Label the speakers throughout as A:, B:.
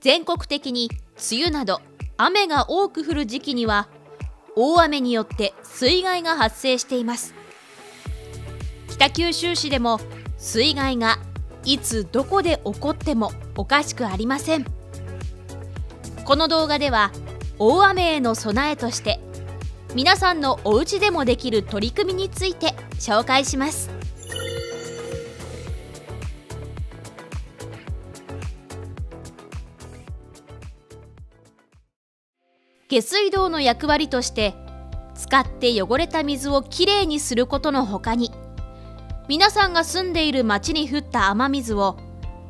A: 全国的に梅雨など雨が多く降る時期には大雨によって水害が発生しています。北九州市でも水害がいつどこで起こってもおかしくありません。この動画では大雨への備えとして皆さんのお家でもできる取り組みについて紹介します。下水道の役割として使って汚れた水をきれいにすることのほかに皆さんが住んでいる町に降った雨水を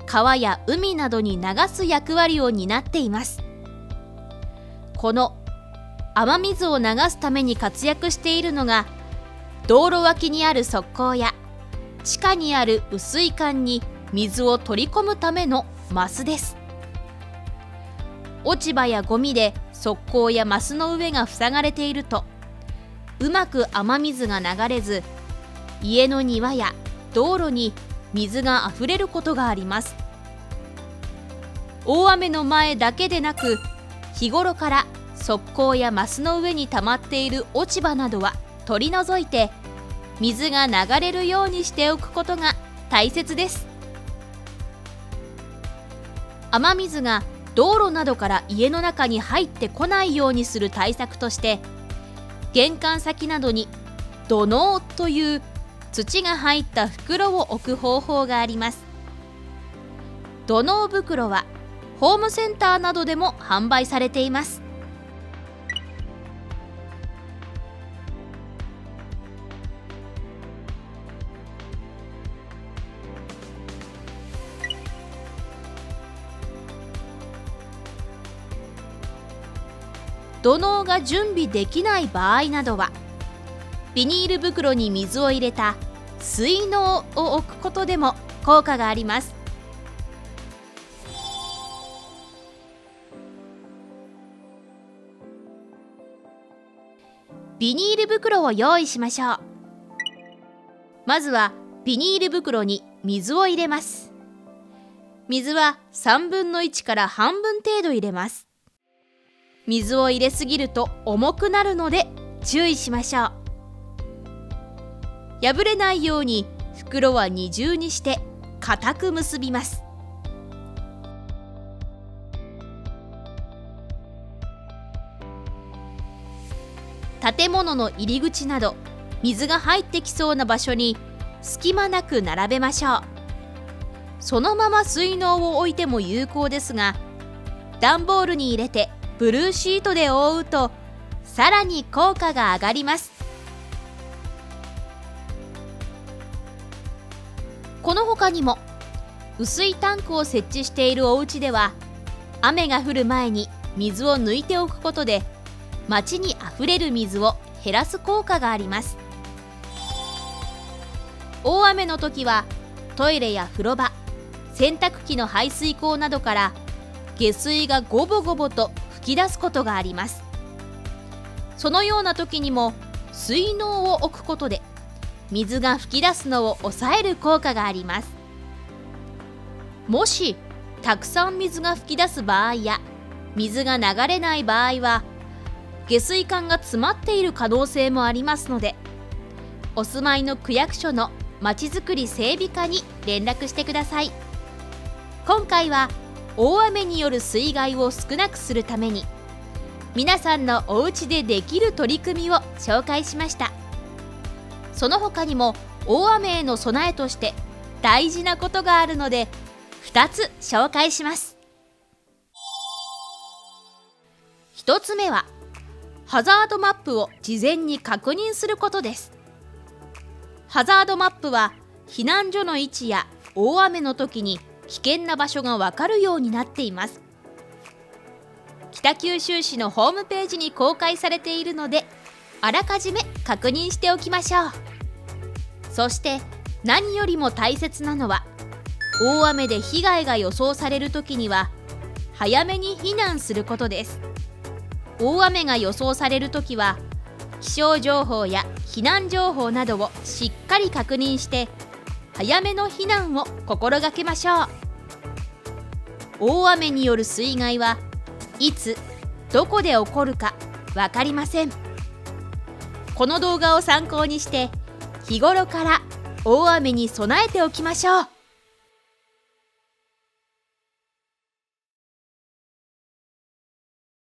A: 川や海などに流す役割を担っています。この雨水を流すために活躍しているのが道路脇にある側溝や地下にある雨水管に水を取り込むためのマスです。落ち葉やゴミで側溝やマスの上が塞がれていると。うまく雨水が流れず家の庭や道路に水があふれることがあります。大雨の前だけでなく日頃から側溝やマスの上に溜まっている落ち葉などは取り除いて水が流れるようにしておくことが大切です。雨水が道路などから家の中に入ってこないようにする対策として玄関先などに土のうという土が入った袋を置く方法があります。土のう袋はホームセンターなどでも販売されています。土のうが準備できない場合などはビニール袋に水を入れた水のうを置くことでも効果があります。ビニール袋を用意しましょう。まずはビニール袋に水を入れます。水は3分の1から半分程度入れます。水を入れすぎると重くなるので注意しましょう。破れないように袋は二重にして固く結びます。建物の入り口など水が入ってきそうな場所に隙間なく並べましょう。そのまま水嚢を置いても有効ですが段ボールに入れてブルーシートで覆うとさらに効果が上がります。この他にも薄いタンクを設置しているお家では雨が降る前に水を抜いておくことで町にあふれる水を減らす効果があります。大雨の時はトイレや風呂場洗濯機の排水口などから下水がゴボゴボと噴き出すことがあります。そのような時にも水嚢を置くことで水が噴き出すのを抑える効果があります。もしたくさん水が噴き出す場合や水が流れない場合は下水管が詰まっている可能性もありますのでお住まいの区役所のまちづくり整備課に連絡してください。今回は大雨による水害を少なくするために皆さんのお家でできる取り組みを紹介しました。その他にも大雨への備えとして大事なことがあるので2つ紹介します。1つ目はハザードマップを事前に確認することです。ハザードマップは避難所の位置や大雨の時に危険な場所がわかるようになっています。北九州市のホームページに公開されているのであらかじめ確認しておきましょう。そして何よりも大切なのは大雨で被害が予想される時には早めに避難することです。大雨が予想される時は気象情報や避難情報などをしっかり確認して早めの避難を心がけましょう。大雨による水害はいつどこで起こるか分かりません。この動画を参考にして日頃から大雨に備えておきましょう。